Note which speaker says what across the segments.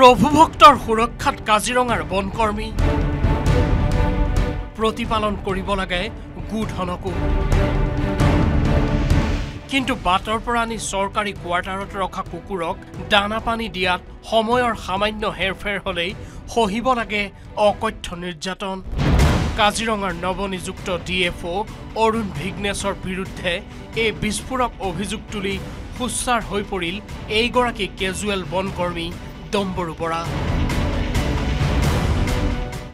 Speaker 1: প্ৰভুভক্তৰ সুৰক্ষাত কাজিৰঙাৰ বনকৰ্মী প্ৰতিপালন কৰিব লাগে গোধনকো। কিন্তু বাটৰ পৰা আনি চৰকাৰী কোৱাৰ্টাৰত ৰখা কুকুৰক দানা পানী দিয়াত সময়ৰ সামান্য হেৰফেৰ হ'লেই সহিব লাগে অকথ্য নিৰ্যাতন। কাজিৰঙাৰ নৱনিযুক্ত ডি এফ অ' অৰুণ ভিগনেছৰ বিৰুদ্ধে এই বিস্ফোৰক অভিযোগ তুলি সোচ্চাৰ হৈ পৰিল এইগৰাকী কেজুৱেল বনকৰ্মী ডম্বৰু বৰা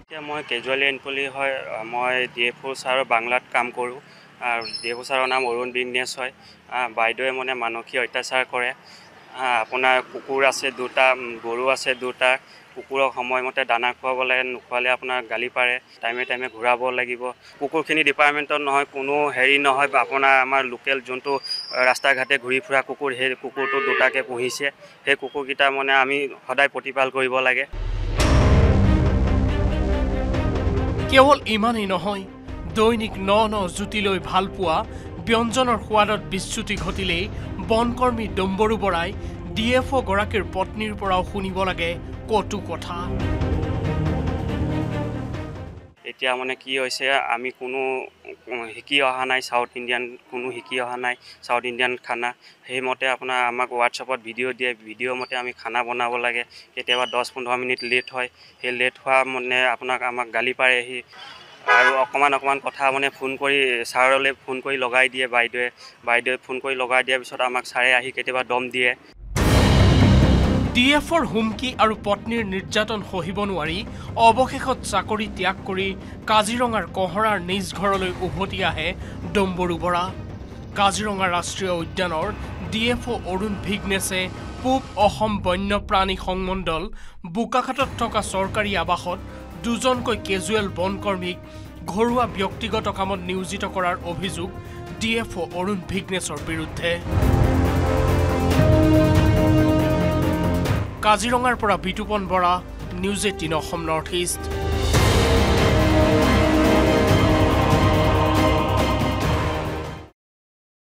Speaker 2: এতিয়া মই কেজুৱেল এনপলি হয় মই ডি এফ অ' ছাৰৰ বাংলাত কাম কৰোঁ। ডি এফ অ' ছাৰৰ নাম অৰুণ বিগনেছ হয়। বাইদেৱে মানে মানসিক অত্যাচাৰ কৰে। আপোনাৰ কুকুৰ আছে দুটা গৰু আছে দুটা কুকুৰক সময়মতে দানা খুৱাব লাগে নোখোৱালে আপোনাৰ গালি পাৰে টাইমে টাইমে ঘূৰাব লাগিব। কুকুৰখিনি ডিপাৰ্টমেণ্টত নহয় কোনো হেৰি নহয় বা আপোনাৰ আমাৰ লোকেল যোনটো ৰাস্তা ঘাটে ঘূৰি ফুৰা কুকুৰ সেই কুকুৰটো দুটাকে পুহিছে। সেই কুকুৰকেইটা মানে আমি সদায় প্ৰতিপাল কৰিব লাগে।
Speaker 1: কেৱল ইমানেই নহয় দৈনিক ন ন জুতিলৈ ভালপোৱা ব্যঞ্জনৰ সোৱাদত বিচ্যুতি ঘটিলেই বনকৰ্মী ডম্বৰু বৰাই ডি এফ অ' গৰাকীৰ পত্নীৰ পৰাও শুনিব লাগে কটু কথা।
Speaker 2: এতিয়া মানে কি হৈছে আমি কোনো শিকি অহা নাই চাউথ ইণ্ডিয়ান কোনো শিকি অহা নাই চাউথ ইণ্ডিয়ান খানা। সেইমতে আপোনাৰ আমাক হোৱাটছআপত ভিডিঅ' দিয়ে ভিডিঅ' মতে আমি খানা বনাব লাগে। কেতিয়াবা দহ পোন্ধৰ মিনিট লেট হয়। সেই লেট হোৱা মানে আপোনাক আমাক গালি পাৰেহি। আৰু অকণমান অকণমান কথা মানে ফোন কৰি ছাৰলৈ ফোন কৰি লগাই দিয়ে বাইদেৱে। বাইদেৱে ফোন কৰি লগাই দিয়াৰ পিছত আমাক ছাৰে আহি কেতিয়াবা দম দিয়ে।
Speaker 1: ডি এফৰ হুমকি আৰু পত্নীৰ নিৰ্যাতন সহিব নোৱাৰি অৱশেষত চাকৰি ত্যাগ কৰি কাজিৰঙাৰ কহৰাৰ নিজ ঘৰলৈ উভতি আহে ডম্বৰু বৰা। কাজিৰঙা ৰাষ্ট্ৰীয় উদ্যানৰ ডি এফ অ' অৰুণ ভিগনেছে পূব অসম বন্যপ্ৰাণী সংমণ্ডল বোকাখাটত থকা চৰকাৰী আৱাসত দুজনকৈ কেজুৱেল বনকৰ্মীক ঘৰুৱা ব্যক্তিগত কামত নিয়োজিত কৰাৰ অভিযোগ ডি এফ অ' অৰুণ ভিগনেছৰ বিৰুদ্ধে। কাজিৰঙাৰ পৰা Bitupan Bora news eighteen Assam north east